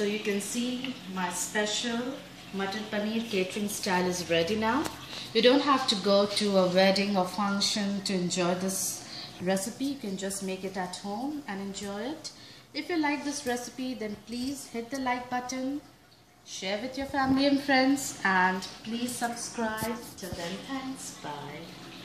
So you can see my special mutton paneer catering style is ready now. You don't have to go to a wedding or function to enjoy this recipe. You can just make it at home and enjoy it. If you like this recipe then please hit the like button, share with your family and friends and please subscribe. Till then thanks. Bye.